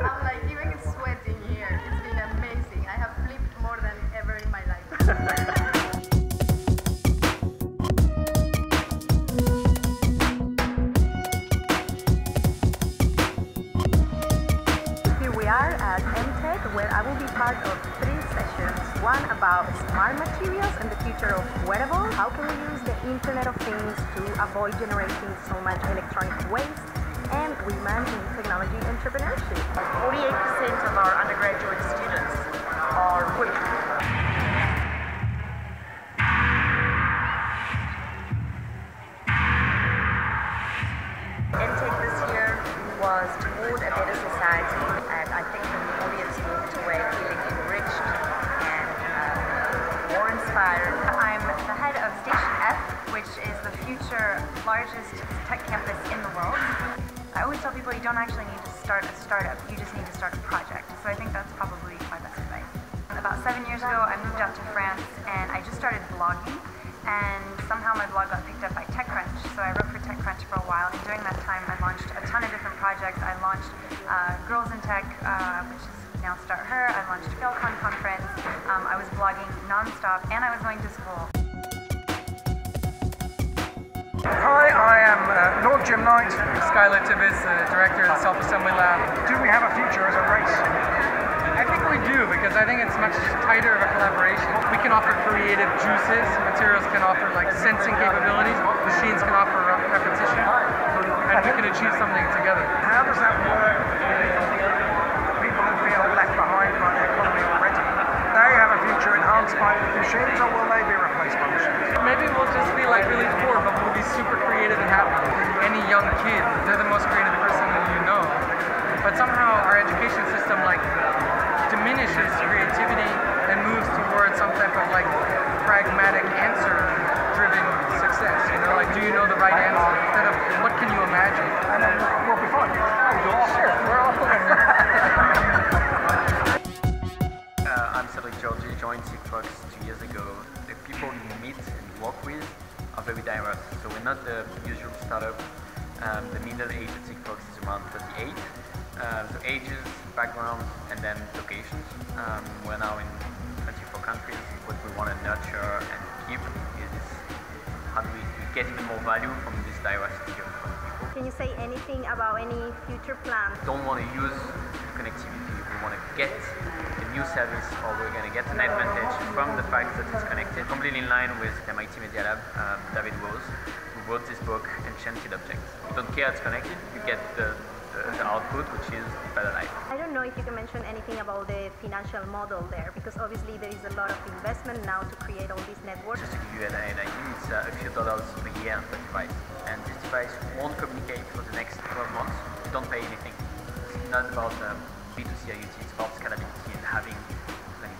I'm like even sweating here. It's been amazing. I have flipped more than ever in my life. Here we are at EmTech where I will be part of three sessions. One about smart materials and the future of wearables. How can we use the Internet of Things to avoid generating so much electronic waste? And women in technology entrepreneurship. Toward a better society, and I think the audience walked away feeling enriched and um, more inspired. I'm the head of Station F, which is the future largest tech campus in the world. I always tell people you don't actually need to start a startup, you just need to start a project. So I think that's probably my best advice. About seven years ago, I moved out to France and I just started blogging. And somehow my blog got picked up by TechCrunch. So I wrote for TechCrunch for a while. And during that time, I launched a ton of projects. I launched uh, Girls in Tech, uh, which is now StartHer. I launched Failcon Conference. Um, I was blogging nonstop, and I was going to school. Hi, I am uh, Lord Jim Knight. Skylar Tibbits, the director of the Self Assembly Lab. Do we have a future as a race? I think we do because I think it's much tighter of a collaboration. We can offer creative juices, materials can offer like sensing capabilities, machines can offer repetition, and we can achieve something together. How does that work with people who feel left behind by the economy already? They have a future enhanced by machines, or will they be replaced by machines? Maybe we'll just be like really we're not the usual startup. Um, the middle age at Sigfox is around 38. Uh, so ages, backgrounds, and then locations. Um, we're now in 24 countries. What we want to nurture and keep is how do we, get even more value from this diversity of people. Can you say anything about any future plans? don't want to use connectivity. We want to get a new service or we're going to get an advantage from the fact that it's connected. Completely in line with the MIT Media Lab, um, David Rose, wrote this book, Enchanted Objects. You don't care it's connected, you get the, the, the output, which is better life. I don't know if you can mention anything about the financial model there, because obviously there is a lot of investment now to create all these networks. Just to give you an idea, it's uh, a few dollars per year per device. And this device won't communicate for the next 12 months. You don't pay anything. It's not about um, B2C IoT, it's about scalability and having like,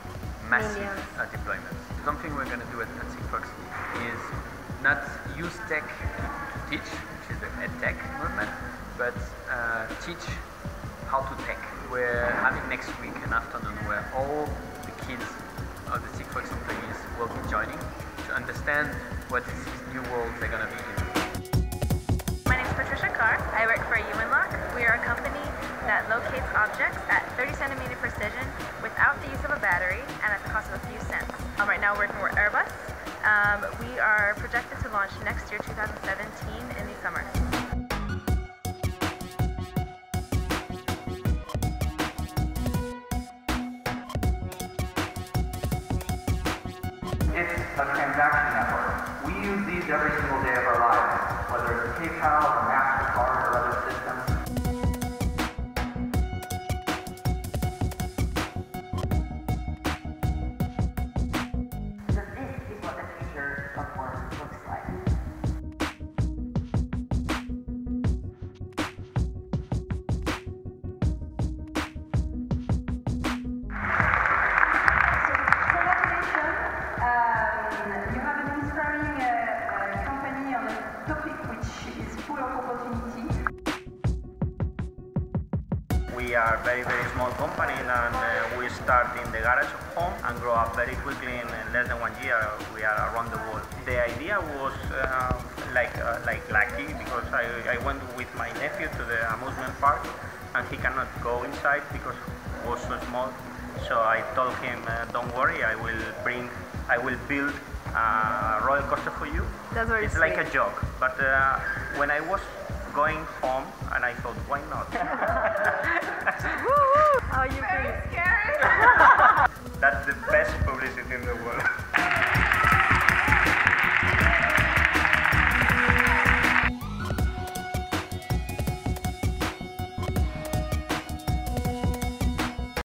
massive uh, deployments. Something we're going to do at, at Sigfox is not use tech to teach, which is the ed tech movement, but uh, teach how to tech. We're having next week an afternoon where all the kids of the Sigfox employees will be joining to understand what this new world they're going to be in. My name is Patricia Carr. I work for Uwinloc. We are a company that locates objects at 30 centimeter precision without the use of a battery and at the cost of a few cents. Um, right now, we're working with Airbus. Um, we are projected to launch next year, 2017, in the summer. It's a transaction network. We use these every single day of our lives, whether it's PayPal or MasterCard or other systems. We are very, very small company and uh, we start in the garage of home and grow up very quickly in less than one year. We are around the world. The idea was uh, like uh, like lucky because I, I went with my nephew to the amusement park and he cannot go inside because it was so small. So I told him, uh, don't worry, I will bring, I will build a roller coaster for you. That's very It's like a joke. But uh, when I was going home, and I thought, why not? Woo How you Very feel? scary. That's the best publicity in the world.